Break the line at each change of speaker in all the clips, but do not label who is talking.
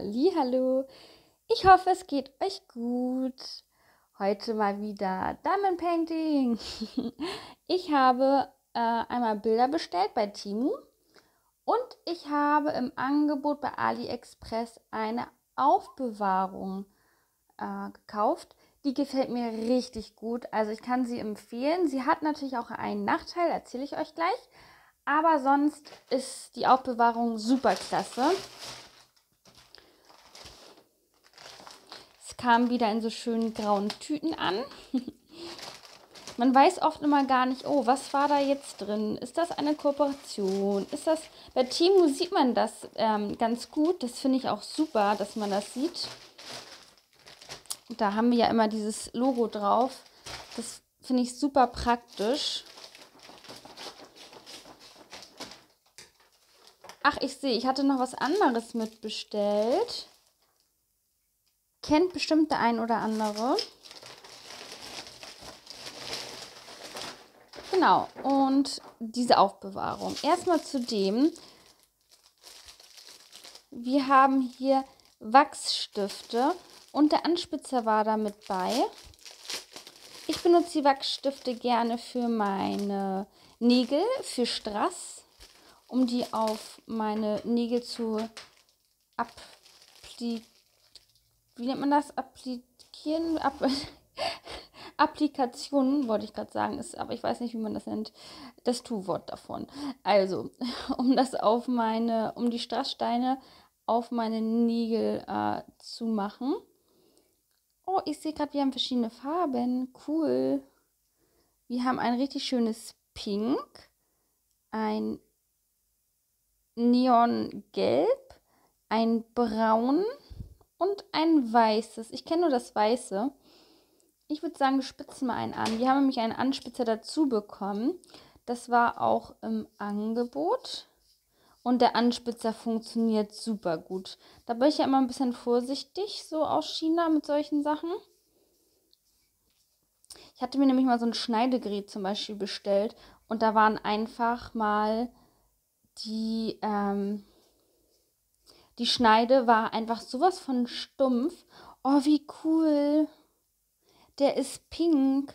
Hallo. Ich hoffe, es geht euch gut. Heute mal wieder Diamond Painting. Ich habe äh, einmal Bilder bestellt bei Timu und ich habe im Angebot bei AliExpress eine Aufbewahrung äh, gekauft. Die gefällt mir richtig gut. Also ich kann sie empfehlen. Sie hat natürlich auch einen Nachteil, erzähle ich euch gleich. Aber sonst ist die Aufbewahrung super klasse. Es kam wieder in so schönen grauen Tüten an. Man weiß oft immer gar nicht, oh, was war da jetzt drin? Ist das eine Kooperation? Ist das. Bei Timo sieht man das ähm, ganz gut. Das finde ich auch super, dass man das sieht. Da haben wir ja immer dieses Logo drauf. Das finde ich super praktisch. Ach, ich sehe, ich hatte noch was anderes mitbestellt. Kennt bestimmt der ein oder andere. Genau, und diese Aufbewahrung. Erstmal zu dem. Wir haben hier Wachsstifte und der Anspitzer war da mit bei. Ich benutze die Wachsstifte gerne für meine Nägel, für Strass um die auf meine Nägel zu applizieren. Wie nennt man das? Applizieren? App Applikationen, wollte ich gerade sagen, ist, aber ich weiß nicht, wie man das nennt, das Tu-Wort davon. Also, um das auf meine, um die Strasssteine auf meine Nägel äh, zu machen. Oh, ich sehe gerade, wir haben verschiedene Farben. Cool. Wir haben ein richtig schönes Pink, ein Neongelb, ein Braun und ein Weißes. Ich kenne nur das Weiße. Ich würde sagen, wir spitzen mal einen an. Wir haben nämlich einen Anspitzer dazu bekommen. Das war auch im Angebot. Und der Anspitzer funktioniert super gut. Da bin ich ja immer ein bisschen vorsichtig, so aus China mit solchen Sachen. Ich hatte mir nämlich mal so ein Schneidegerät zum Beispiel bestellt. Und da waren einfach mal die, ähm, die Schneide war einfach sowas von stumpf. Oh, wie cool. Der ist pink.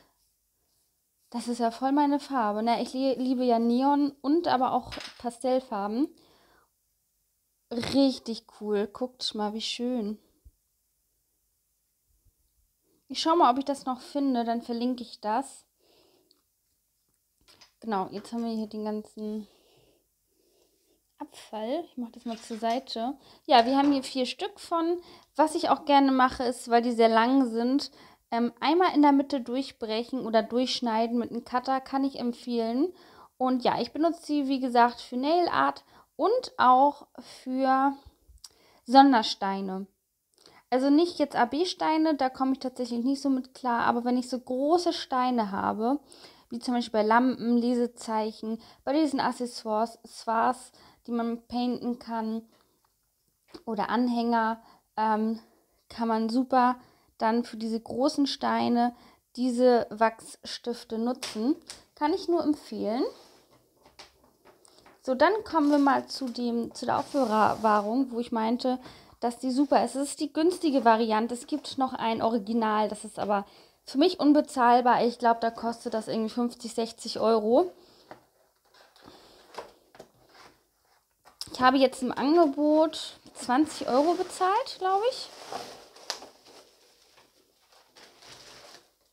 Das ist ja voll meine Farbe. Ne? Ich liebe ja Neon und aber auch Pastellfarben. Richtig cool. Guckt mal, wie schön. Ich schaue mal, ob ich das noch finde. Dann verlinke ich das. Genau, jetzt haben wir hier den ganzen Abfall. Ich mache das mal zur Seite. Ja, wir haben hier vier Stück von. Was ich auch gerne mache, ist, weil die sehr lang sind, ähm, einmal in der Mitte durchbrechen oder durchschneiden mit einem Cutter kann ich empfehlen. Und ja, ich benutze sie, wie gesagt, für Nail Art und auch für Sondersteine. Also nicht jetzt AB-Steine, da komme ich tatsächlich nicht so mit klar, aber wenn ich so große Steine habe, wie zum Beispiel bei Lampen, Lesezeichen, bei diesen Accessoires, Accessoires die man painten kann oder Anhänger, ähm, kann man super dann für diese großen Steine diese Wachsstifte nutzen. Kann ich nur empfehlen. So, dann kommen wir mal zu, dem, zu der Aufbewahrung, wo ich meinte, dass die super ist. Es ist die günstige Variante. Es gibt noch ein Original, das ist aber für mich unbezahlbar. Ich glaube, da kostet das irgendwie 50, 60 Euro. Ich habe jetzt im Angebot 20 Euro bezahlt, glaube ich.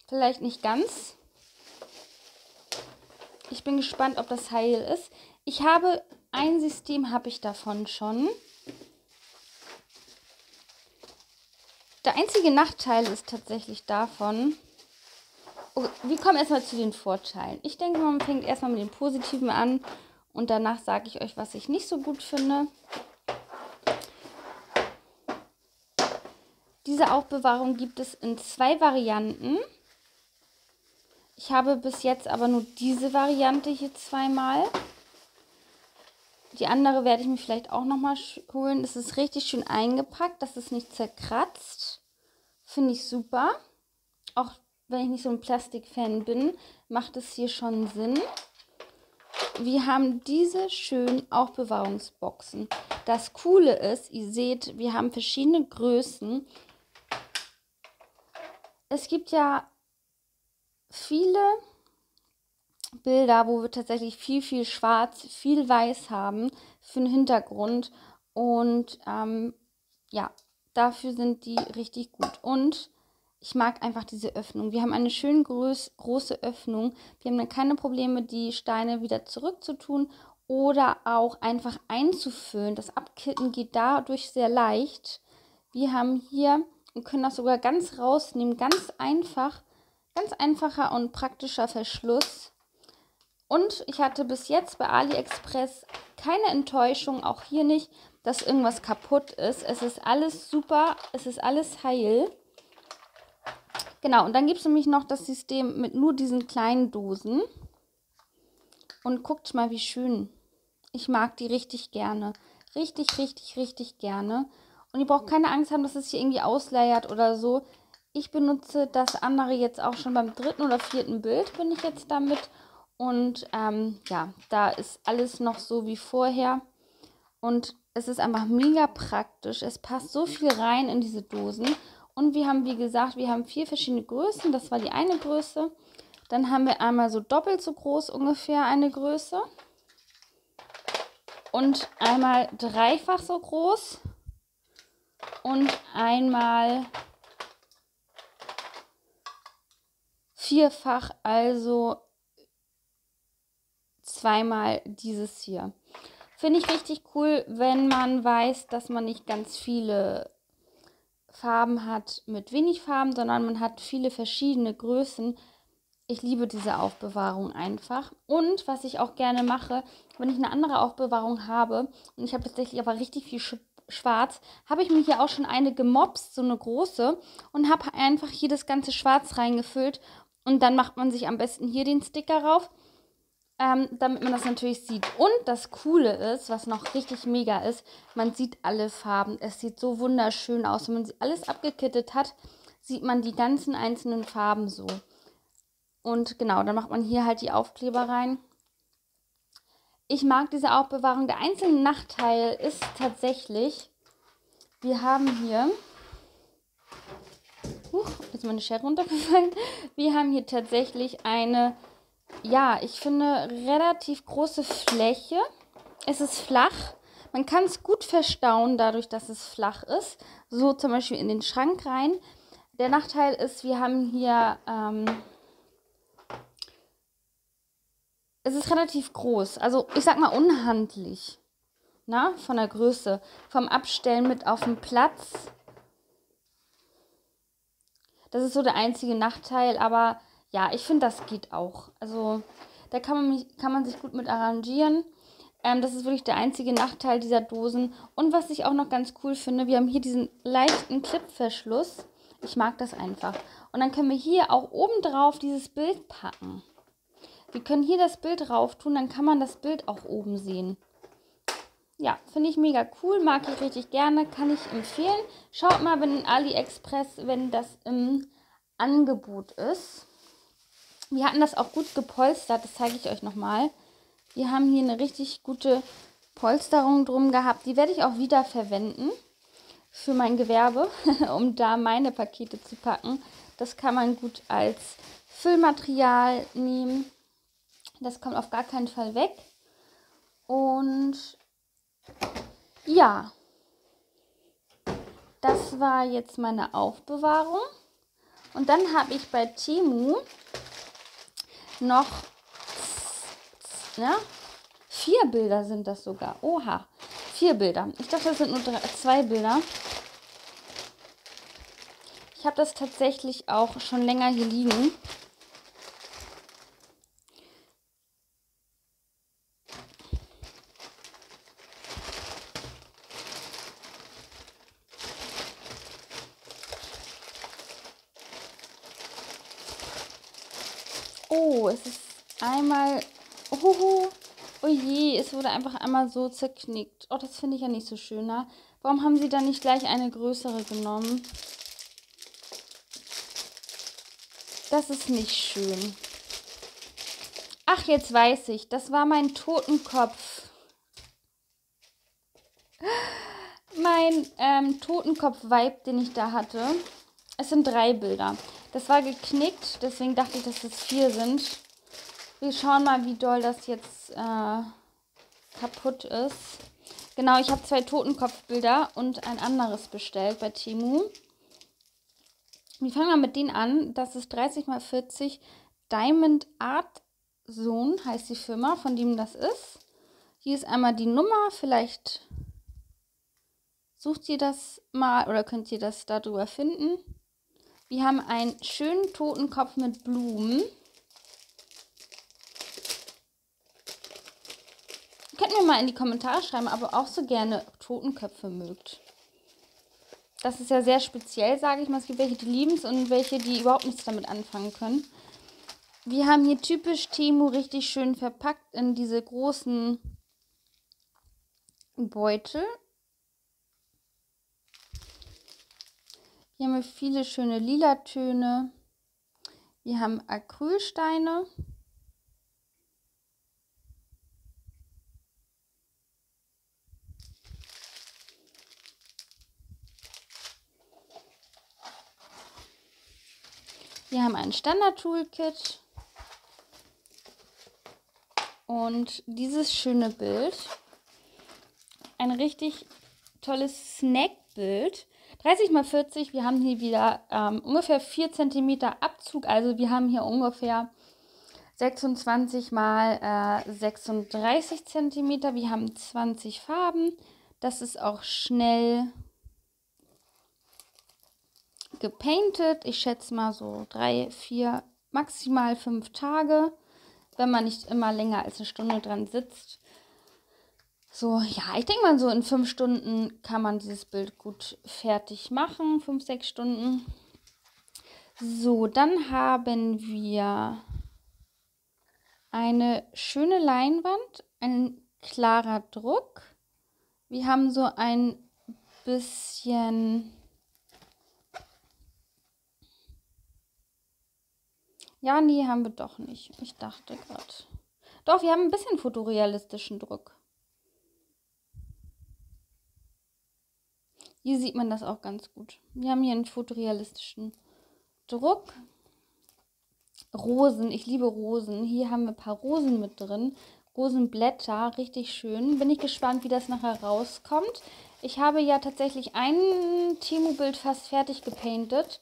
Vielleicht nicht ganz. Ich bin gespannt, ob das heil ist. Ich habe ein System habe ich davon schon. Der einzige Nachteil ist tatsächlich davon. Oh, wir kommen erstmal zu den Vorteilen. Ich denke, man fängt erstmal mit den Positiven an und danach sage ich euch, was ich nicht so gut finde. Diese Aufbewahrung gibt es in zwei Varianten. Ich habe bis jetzt aber nur diese Variante hier zweimal. Die andere werde ich mir vielleicht auch nochmal holen. Es ist richtig schön eingepackt, dass es nicht zerkratzt. Finde ich super. Auch wenn ich nicht so ein Plastikfan bin, macht es hier schon Sinn wir haben diese schönen Aufbewahrungsboxen. Das Coole ist, ihr seht, wir haben verschiedene Größen. Es gibt ja viele Bilder, wo wir tatsächlich viel, viel Schwarz, viel Weiß haben für den Hintergrund. Und ähm, ja, dafür sind die richtig gut. Und ich mag einfach diese Öffnung. Wir haben eine schön groß, große Öffnung. Wir haben dann keine Probleme, die Steine wieder zurückzutun oder auch einfach einzufüllen. Das Abkitten geht dadurch sehr leicht. Wir haben hier und können das sogar ganz rausnehmen. Ganz einfach, ganz einfacher und praktischer Verschluss. Und ich hatte bis jetzt bei AliExpress keine Enttäuschung, auch hier nicht, dass irgendwas kaputt ist. Es ist alles super, es ist alles heil. Genau, und dann gibt es nämlich noch das System mit nur diesen kleinen Dosen. Und guckt mal, wie schön. Ich mag die richtig gerne. Richtig, richtig, richtig gerne. Und ihr braucht keine Angst haben, dass es hier irgendwie ausleiert oder so. Ich benutze das andere jetzt auch schon beim dritten oder vierten Bild, bin ich jetzt damit. Und ähm, ja, da ist alles noch so wie vorher. Und es ist einfach mega praktisch. Es passt so viel rein in diese Dosen. Und wir haben, wie gesagt, wir haben vier verschiedene Größen. Das war die eine Größe. Dann haben wir einmal so doppelt so groß ungefähr eine Größe. Und einmal dreifach so groß. Und einmal vierfach, also zweimal dieses hier. Finde ich richtig cool, wenn man weiß, dass man nicht ganz viele Farben hat mit wenig Farben, sondern man hat viele verschiedene Größen. Ich liebe diese Aufbewahrung einfach. Und was ich auch gerne mache, wenn ich eine andere Aufbewahrung habe, und ich habe tatsächlich aber richtig viel Schwarz, habe ich mir hier auch schon eine gemopst, so eine große, und habe einfach hier das ganze Schwarz reingefüllt. Und dann macht man sich am besten hier den Sticker rauf ähm, damit man das natürlich sieht. Und das Coole ist, was noch richtig mega ist, man sieht alle Farben. Es sieht so wunderschön aus. Wenn man sie alles abgekittet hat, sieht man die ganzen einzelnen Farben so. Und genau, dann macht man hier halt die Aufkleber rein. Ich mag diese Aufbewahrung. Der einzige Nachteil ist tatsächlich, wir haben hier, huch, ist meine Schere runtergefallen. Wir haben hier tatsächlich eine ja, ich finde relativ große Fläche. Es ist flach. Man kann es gut verstauen, dadurch, dass es flach ist. So zum Beispiel in den Schrank rein. Der Nachteil ist, wir haben hier. Ähm, es ist relativ groß. Also, ich sag mal unhandlich. Na, von der Größe. Vom Abstellen mit auf dem Platz. Das ist so der einzige Nachteil, aber ja, ich finde, das geht auch. Also da kann man, kann man sich gut mit arrangieren. Ähm, das ist wirklich der einzige Nachteil dieser Dosen. Und was ich auch noch ganz cool finde, wir haben hier diesen leichten Clipverschluss. Ich mag das einfach. Und dann können wir hier auch oben drauf dieses Bild packen. Wir können hier das Bild drauf tun, dann kann man das Bild auch oben sehen. Ja, finde ich mega cool, mag ich richtig gerne, kann ich empfehlen. Schaut mal, wenn AliExpress, wenn das im Angebot ist. Wir hatten das auch gut gepolstert, das zeige ich euch nochmal. Wir haben hier eine richtig gute Polsterung drum gehabt. Die werde ich auch wieder verwenden für mein Gewerbe, um da meine Pakete zu packen. Das kann man gut als Füllmaterial nehmen. Das kommt auf gar keinen Fall weg. Und ja, das war jetzt meine Aufbewahrung. Und dann habe ich bei Temu noch ja, vier Bilder sind das sogar. Oha, vier Bilder. Ich dachte, das sind nur drei, zwei Bilder. Ich habe das tatsächlich auch schon länger hier liegen. Oh, es ist einmal. Oh, oh wurde einfach einmal so zerknickt. Oh, das finde ich ja nicht so schön. Na? Warum haben sie dann nicht gleich eine größere genommen? Das ist nicht schön. Ach, jetzt weiß ich. Das war mein Totenkopf. mein ähm, Totenkopf-Vibe, den ich da hatte. Es sind drei Bilder. Das war geknickt, deswegen dachte ich, dass es vier sind. Wir schauen mal, wie doll das jetzt äh, kaputt ist. Genau, ich habe zwei Totenkopfbilder und ein anderes bestellt bei Timu. Wir fangen mal mit denen an. Das ist 30 x 40 Diamond Art Zone, heißt die Firma, von dem das ist. Hier ist einmal die Nummer. Vielleicht sucht ihr das mal oder könnt ihr das darüber finden. Wir haben einen schönen Totenkopf mit Blumen. Könnt mir mal in die Kommentare schreiben, aber auch so gerne Totenköpfe mögt. Das ist ja sehr speziell, sage ich mal. Es gibt welche, die lieben es und welche, die überhaupt nichts damit anfangen können. Wir haben hier typisch Temu richtig schön verpackt in diese großen Beutel. Hier haben wir viele schöne lila Töne. Wir haben Acrylsteine. Wir haben ein Standard-Toolkit. Und dieses schöne Bild. Ein richtig tolles Snack-Bild 30 mal 40, wir haben hier wieder ähm, ungefähr 4 cm Abzug. Also wir haben hier ungefähr 26 mal äh, 36 cm. Wir haben 20 Farben. Das ist auch schnell gepainted. Ich schätze mal so 3, 4, maximal 5 Tage, wenn man nicht immer länger als eine Stunde dran sitzt. So, ja, ich denke mal, so in fünf Stunden kann man dieses Bild gut fertig machen. Fünf, sechs Stunden. So, dann haben wir eine schöne Leinwand, ein klarer Druck. Wir haben so ein bisschen... Ja, nee, haben wir doch nicht. Ich dachte gerade. Doch, wir haben ein bisschen fotorealistischen Druck. Hier sieht man das auch ganz gut. Wir haben hier einen fotorealistischen Druck. Rosen, ich liebe Rosen. Hier haben wir ein paar Rosen mit drin. Rosenblätter, richtig schön. Bin ich gespannt, wie das nachher rauskommt. Ich habe ja tatsächlich ein Timo-Bild fast fertig gepainted.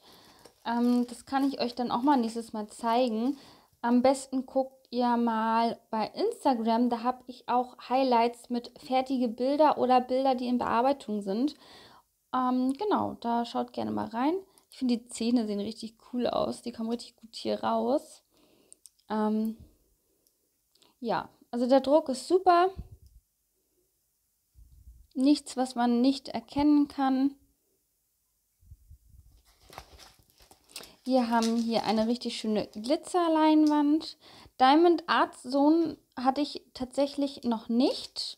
Ähm, das kann ich euch dann auch mal nächstes Mal zeigen. Am besten guckt ihr mal bei Instagram. Da habe ich auch Highlights mit fertige Bilder oder Bilder, die in Bearbeitung sind. Ähm, genau, da schaut gerne mal rein. Ich finde, die Zähne sehen richtig cool aus. Die kommen richtig gut hier raus. Ähm, ja, also der Druck ist super. Nichts, was man nicht erkennen kann. Wir haben hier eine richtig schöne Glitzerleinwand. Diamond Art Zone hatte ich tatsächlich noch nicht.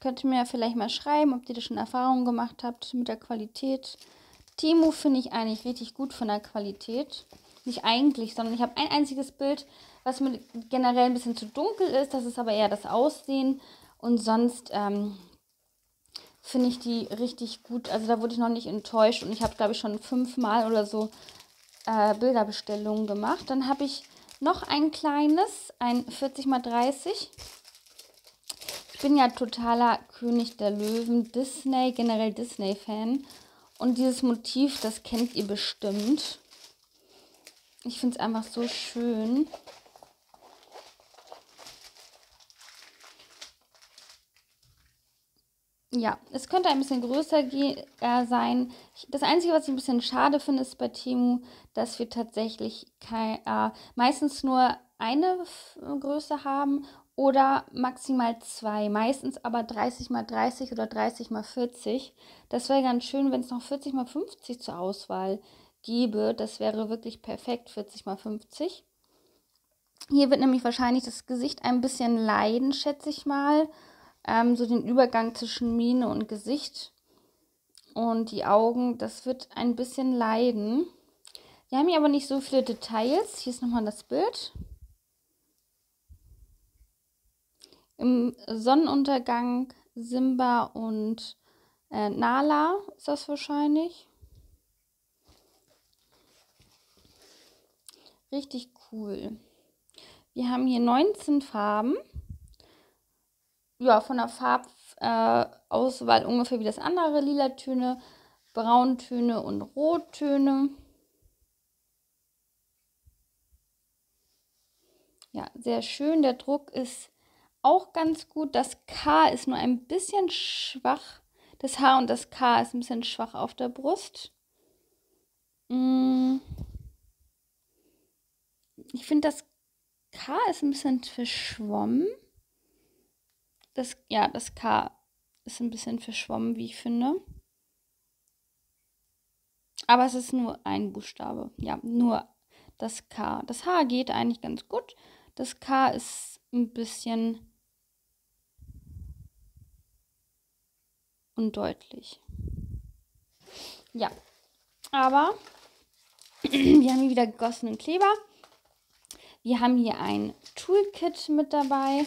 Könnt ihr mir vielleicht mal schreiben, ob ihr da schon Erfahrungen gemacht habt mit der Qualität. Timo finde ich eigentlich richtig gut von der Qualität. Nicht eigentlich, sondern ich habe ein einziges Bild, was mir generell ein bisschen zu dunkel ist. Das ist aber eher das Aussehen. Und sonst ähm, finde ich die richtig gut. Also da wurde ich noch nicht enttäuscht. Und ich habe, glaube ich, schon fünfmal oder so äh, Bilderbestellungen gemacht. Dann habe ich noch ein kleines, ein 40 x 30 ich bin ja totaler König der Löwen, Disney, generell Disney-Fan. Und dieses Motiv, das kennt ihr bestimmt. Ich finde es einfach so schön. Ja, es könnte ein bisschen größer äh, sein. Das Einzige, was ich ein bisschen schade finde, ist bei Temu, dass wir tatsächlich kein, äh, meistens nur eine Größe haben oder maximal zwei, meistens aber 30 mal 30 oder 30 mal 40. Das wäre ganz schön, wenn es noch 40 mal 50 zur Auswahl gäbe. Das wäre wirklich perfekt, 40 mal 50. Hier wird nämlich wahrscheinlich das Gesicht ein bisschen leiden, schätze ich mal. Ähm, so den Übergang zwischen Miene und Gesicht. Und die Augen, das wird ein bisschen leiden. Wir haben hier aber nicht so viele Details. Hier ist nochmal das Bild. im Sonnenuntergang Simba und Äh, Nala ist das wahrscheinlich. Richtig cool. Wir haben hier 19 Farben. Ja, von der Farbauswahl äh, ungefähr wie das andere. Lila Töne, Brauntöne und Rottöne. Ja, sehr schön. Der Druck ist auch ganz gut. Das K ist nur ein bisschen schwach. Das H und das K ist ein bisschen schwach auf der Brust. Mm. Ich finde, das K ist ein bisschen verschwommen. Das, ja, das K ist ein bisschen verschwommen, wie ich finde. Aber es ist nur ein Buchstabe. Ja, nur das K. Das H geht eigentlich ganz gut. Das K ist ein bisschen undeutlich. Ja, aber wir haben hier wieder gegossenen Kleber. Wir haben hier ein Toolkit mit dabei.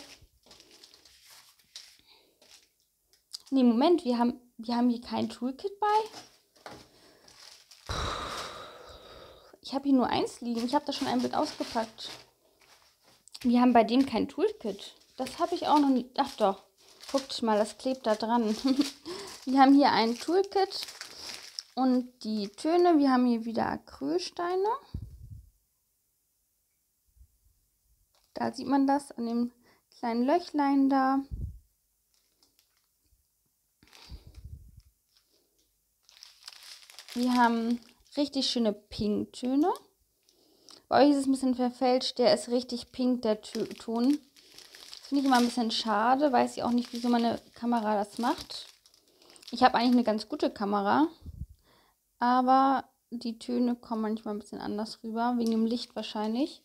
Ne, Moment, wir haben, wir haben hier kein Toolkit bei. Ich habe hier nur eins liegen. Ich habe da schon ein Bild ausgepackt. Wir haben bei dem kein Toolkit. Das habe ich auch noch nie. Ach doch. Guckt mal, das klebt da dran. wir haben hier ein Toolkit und die Töne. Wir haben hier wieder Acrylsteine. Da sieht man das an dem kleinen Löchlein da. Wir haben richtig schöne Pinktöne. Bei euch ist es ein bisschen verfälscht. Der ist richtig pink, der Ton. Das finde ich immer ein bisschen schade. Weiß ich auch nicht, wieso meine Kamera das macht. Ich habe eigentlich eine ganz gute Kamera. Aber die Töne kommen manchmal ein bisschen anders rüber. Wegen dem Licht wahrscheinlich.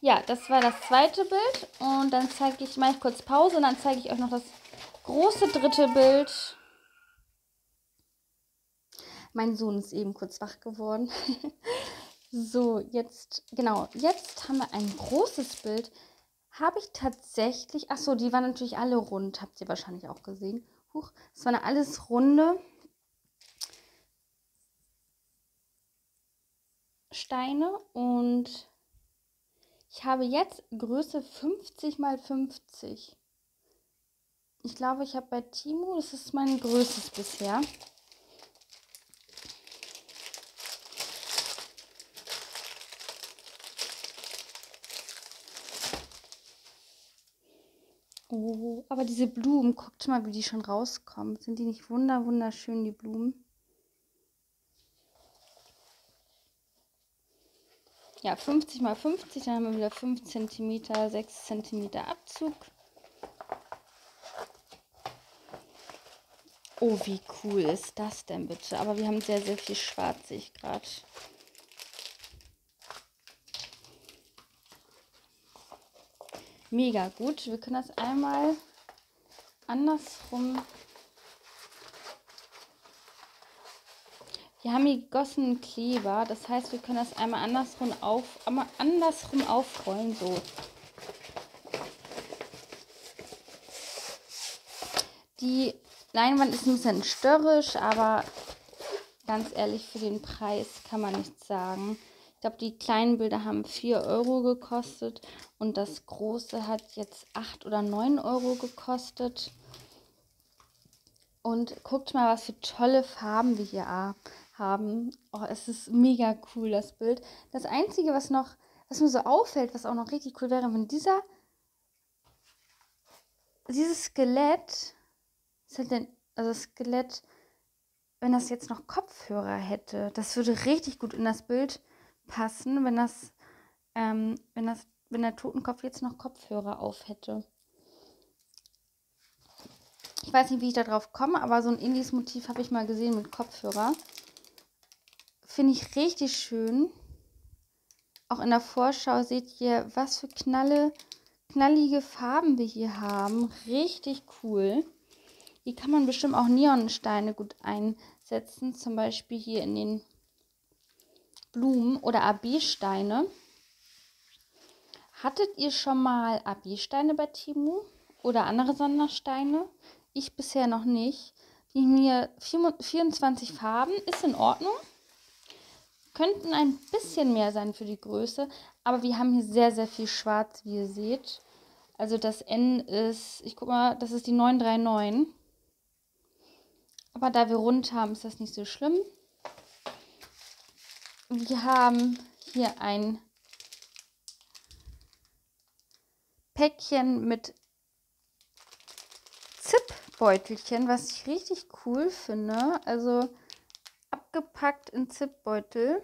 Ja, das war das zweite Bild. Und dann zeige ich, mache ich kurz Pause und dann zeige ich euch noch das große dritte Bild. Mein Sohn ist eben kurz wach geworden. so, jetzt, genau, jetzt haben wir ein großes Bild. Habe ich tatsächlich, ach so, die waren natürlich alle rund, habt ihr wahrscheinlich auch gesehen. Huch, es waren alles runde Steine und ich habe jetzt Größe 50 mal 50. Ich glaube, ich habe bei Timo, das ist mein größtes bisher. Oh, aber diese Blumen, guckt mal, wie die schon rauskommen. Sind die nicht wunder wunderschön, die Blumen? Ja, 50 mal 50, dann haben wir wieder 5 cm, 6 cm Abzug. Oh, wie cool ist das denn bitte? Aber wir haben sehr, sehr viel Schwarz, sehe ich gerade. Mega gut. Wir können das einmal andersrum. Wir haben hier gegossenen Kleber, das heißt, wir können das einmal andersrum auf, einmal andersrum aufrollen, so. Die Leinwand ist ein bisschen störrisch, aber ganz ehrlich, für den Preis kann man nichts sagen. Ich glaube, die kleinen Bilder haben 4 Euro gekostet und das große hat jetzt 8 oder 9 Euro gekostet. Und guckt mal, was für tolle Farben wir hier haben. Oh, es ist mega cool, das Bild. Das Einzige, was noch, was mir so auffällt, was auch noch richtig cool wäre, wenn dieser, dieses Skelett, denn, also das Skelett, wenn das jetzt noch Kopfhörer hätte, das würde richtig gut in das Bild passen, wenn das, ähm, wenn das, wenn der Totenkopf jetzt noch Kopfhörer auf hätte. Ich weiß nicht, wie ich da drauf komme, aber so ein ähnliches Motiv habe ich mal gesehen mit Kopfhörer. Finde ich richtig schön. Auch in der Vorschau seht ihr, was für knalle, knallige Farben wir hier haben. Richtig cool. Hier kann man bestimmt auch Neonsteine gut einsetzen. Zum Beispiel hier in den Blumen oder AB-Steine. Hattet ihr schon mal AB-Steine bei Timu oder andere Sondersteine? Ich bisher noch nicht. Die hier 24 Farben, ist in Ordnung. Könnten ein bisschen mehr sein für die Größe, aber wir haben hier sehr, sehr viel Schwarz, wie ihr seht. Also das N ist, ich guck mal, das ist die 939. Aber da wir rund haben, ist das nicht so schlimm. Wir haben hier ein Päckchen mit Zipbeutelchen, was ich richtig cool finde. Also abgepackt in Zipbeutel.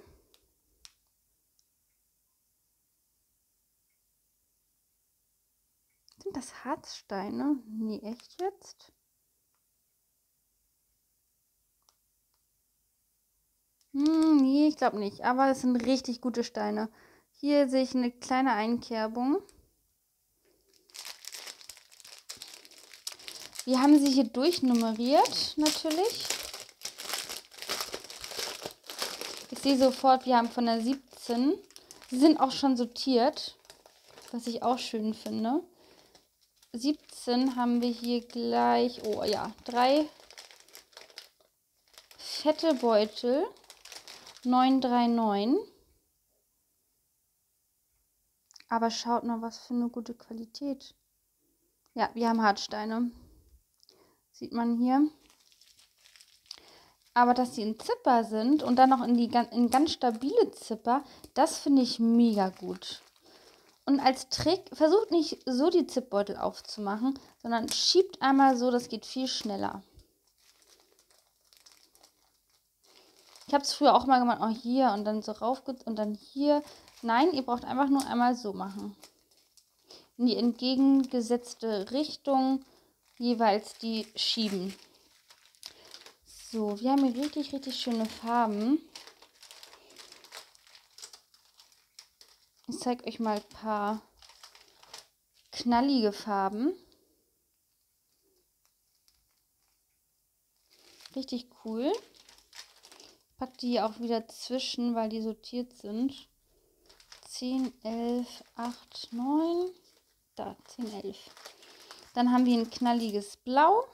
Sind das Harzsteine? Nee, echt jetzt? Hm, nee, ich glaube nicht. Aber es sind richtig gute Steine. Hier sehe ich eine kleine Einkerbung. Wir haben sie hier durchnummeriert, natürlich. Ich sehe sofort, wir haben von der 17. Sie sind auch schon sortiert, was ich auch schön finde. 17 haben wir hier gleich, oh ja, drei fette Beutel. 939. Aber schaut mal, was für eine gute Qualität. Ja, wir haben Hartsteine. Sieht man hier. Aber dass sie in Zipper sind und dann noch in die in ganz stabile Zipper, das finde ich mega gut. Und als Trick, versucht nicht so die Zipbeutel aufzumachen, sondern schiebt einmal so, das geht viel schneller. Ich habe es früher auch mal gemacht, auch hier und dann so rauf und dann hier. Nein, ihr braucht einfach nur einmal so machen. In die entgegengesetzte Richtung jeweils die schieben. So, wir haben hier richtig, richtig schöne Farben. Ich zeige euch mal ein paar knallige Farben. Richtig cool. Pack die auch wieder zwischen, weil die sortiert sind. 10, 11, 8, 9. Da, 10, 11. Dann haben wir ein knalliges Blau.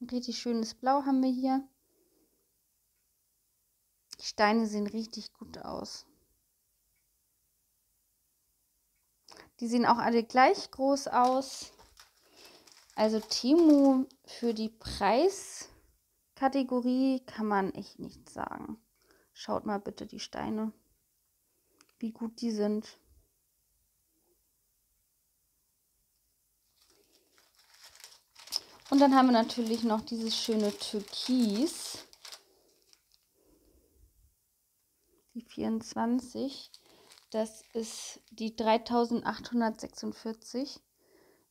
Ein richtig schönes Blau haben wir hier. Die Steine sehen richtig gut aus. Die sehen auch alle gleich groß aus. Also Timo für die Preiskategorie kann man echt nichts sagen. Schaut mal bitte die Steine, wie gut die sind. Und dann haben wir natürlich noch dieses schöne Türkis. Die 24. Das ist die 3846.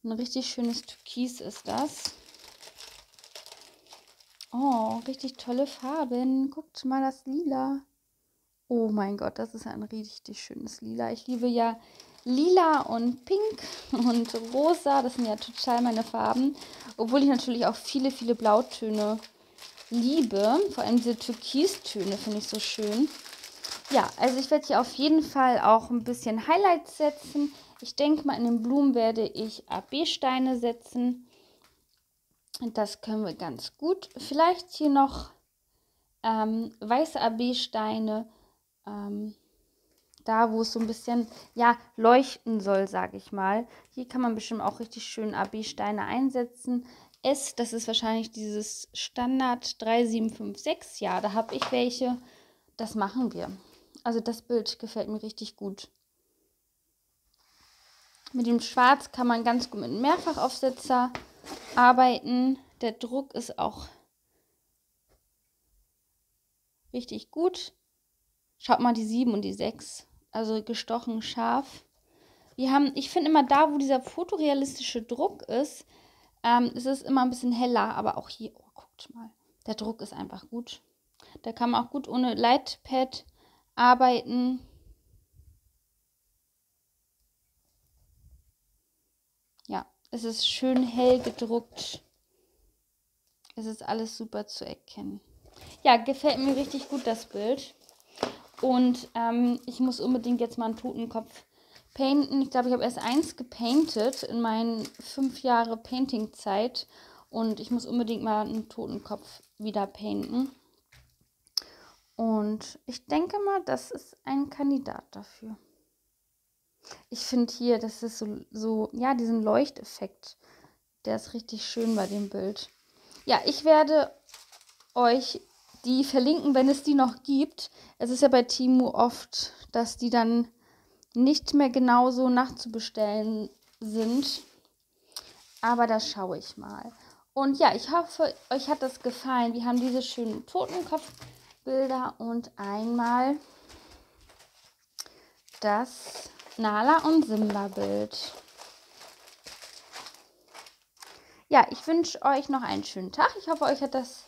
Ein richtig schönes Türkis ist das. Oh, richtig tolle Farben. Guckt mal das Lila. Oh mein Gott, das ist ein richtig schönes Lila. Ich liebe ja Lila und Pink und Rosa. Das sind ja total meine Farben. Obwohl ich natürlich auch viele, viele Blautöne liebe. Vor allem diese Türkistöne finde ich so schön. Ja, also ich werde hier auf jeden Fall auch ein bisschen Highlights setzen. Ich denke mal, in den Blumen werde ich AB-Steine setzen. Das können wir ganz gut. Vielleicht hier noch ähm, weiße AB-Steine. Ähm, da, wo es so ein bisschen, ja, leuchten soll, sage ich mal. Hier kann man bestimmt auch richtig schön AB-Steine einsetzen. S, das ist wahrscheinlich dieses Standard 3756. Ja, da habe ich welche. Das machen wir. Also das Bild gefällt mir richtig gut. Mit dem Schwarz kann man ganz gut mit einem Mehrfachaufsetzer arbeiten. Der Druck ist auch richtig gut. Schaut mal die 7 und die 6. Also gestochen scharf. Wir haben, ich finde immer da, wo dieser fotorealistische Druck ist, ähm, ist es immer ein bisschen heller. Aber auch hier, oh, guckt mal. Der Druck ist einfach gut. Da kann man auch gut ohne Lightpad arbeiten. Ja, es ist schön hell gedruckt. Es ist alles super zu erkennen. Ja, gefällt mir richtig gut das Bild. Und ähm, ich muss unbedingt jetzt mal einen Totenkopf painten. Ich glaube, ich habe erst eins gepaintet in meinen fünf Jahre Painting-Zeit. Und ich muss unbedingt mal einen Totenkopf wieder painten. Und ich denke mal, das ist ein Kandidat dafür. Ich finde hier, das ist so, so, ja, diesen Leuchteffekt, der ist richtig schön bei dem Bild. Ja, ich werde euch die verlinken, wenn es die noch gibt. Es ist ja bei Timu oft, dass die dann nicht mehr genauso nachzubestellen sind. Aber da schaue ich mal. Und ja, ich hoffe, euch hat das gefallen. Wir haben diese schönen Totenkopfbilder und einmal das Nala und Simba Bild. Ja, ich wünsche euch noch einen schönen Tag. Ich hoffe, euch hat das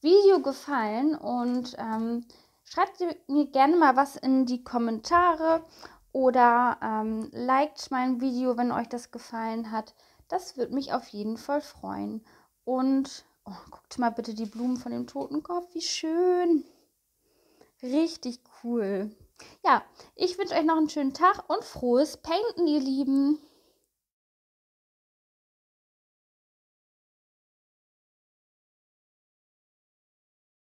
Video gefallen und ähm, schreibt mir gerne mal was in die Kommentare oder ähm, liked mein Video, wenn euch das gefallen hat. Das würde mich auf jeden Fall freuen. Und oh, guckt mal bitte die Blumen von dem Totenkopf, wie schön. Richtig cool. Ja, ich wünsche euch noch einen schönen Tag und frohes Painten, ihr Lieben.